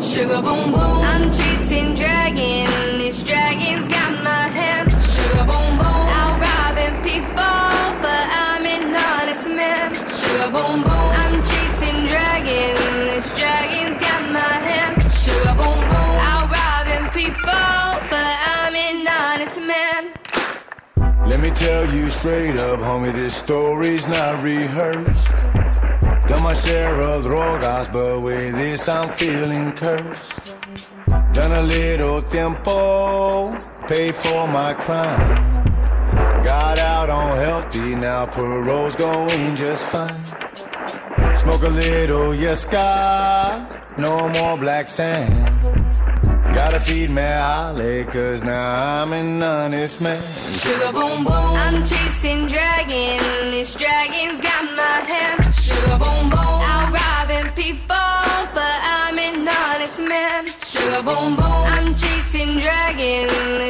Sugar boom boom, I'm chasing dragon. This dragon's got my hand. Sugar boom boom, out robbing people, but I'm an honest man. Sugar boom boom, I'm chasing dragon. This dragon's got my hand. Sugar boom boom, out robbing people, but I'm an honest man. Let me tell you straight up, homie, this story's not rehearsed. Done my share of drogas, but with this I'm feeling cursed. Done a little tempo, paid for my crime. Got out on healthy, now parole's going just fine. Smoke a little Yaska, no more black sand. Gotta feed me Holly, cause now I'm an honest man. Sugar boom boom, I'm chasing dragon's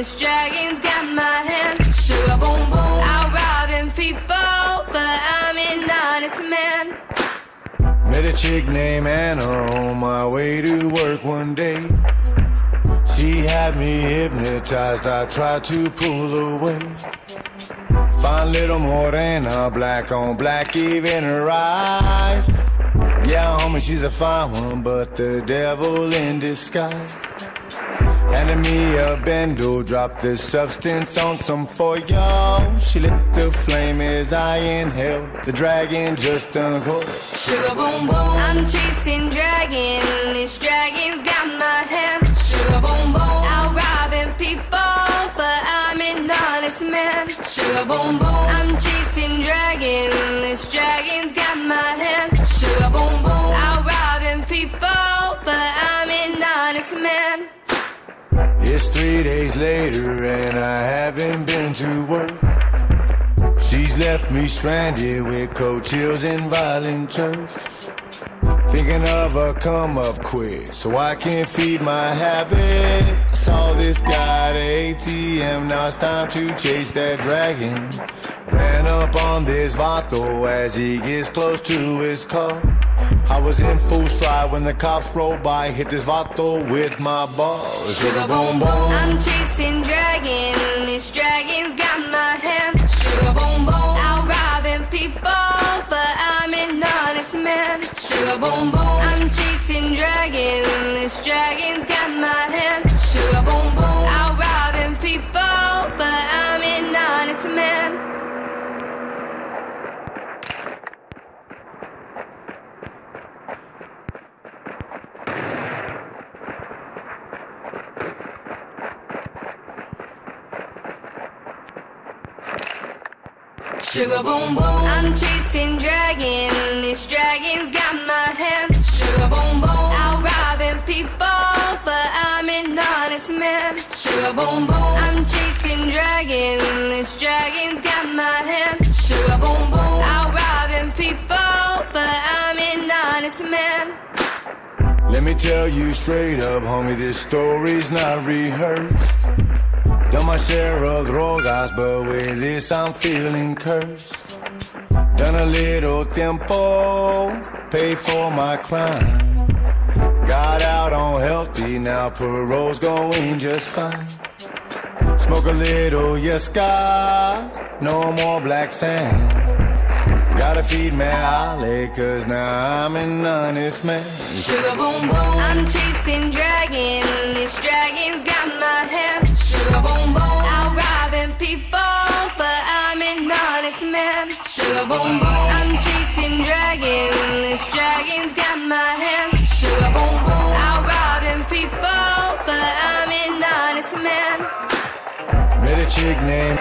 This dragon's got my hand. Sugar boom boom, out robbing people, but I'm an honest man. Met a chick named Anna on my way to work one day. She had me hypnotized, I tried to pull away. Fine little morena, black on black, even her eyes. Yeah, homie, she's a fine one, but the devil in disguise. Me a bendo, dropped the substance on some for y'all. She lit the flame as I inhaled. The dragon just uncoiled. Sugar boom boom, I'm chasing dragon. This dragon's got my hand. Sugar boom boom, out robbing people, but I'm an honest man. Sugar boom boom, I'm chasing dragon. This dragon's got my hand. Sugar boom boom, It's three days later and I haven't been to work. She's left me stranded with cold chills and violent chirps. Thinking of a come up quick so I can feed my habit. I saw this guy at ATM, now it's time to chase that dragon. Ran up on this vato as he gets close to his car. I was in full stride when the cops rolled by, hit this vato with my balls. Sugar boom boom, I'm chasing dragon. This dragon's got my hand. Sugar boom boom, out robbing people, but I'm an honest man. Sugar boom boom, I'm chasing dragon. This dragon's got my hand. Sugar boom boom, I'm chasing dragon. This dragon's got my hand. Sugar boom boom, out robbing people, but I'm an honest man. Sugar boom boom, I'm chasing dragon. This dragon's got my hand. Sugar boom boom, out robbing people, but I'm an honest man. Let me tell you straight up, homie, this story's not rehearsed. Done my share of drogas, but with this I'm feeling cursed. Done a little tempo, paid for my crime. Got out on healthy, now parole's going just fine. Smoke a little Yaska, no more black sand. Gotta feed my Holly, cause now I'm an honest man. Sugar boom boom, I'm chasing dragon. This dragon's got my hand. Sugar boom boom, out robbing people, but I'm an honest man. Sugar boom boom, I'm chasing dragon. This dragon's got my hand. Sugar boom boom, out robbing people, but I'm an honest man. Met a chick named